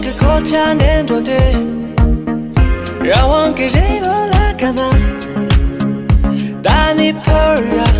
开口唱点。do 让我给始多路来看她带你 player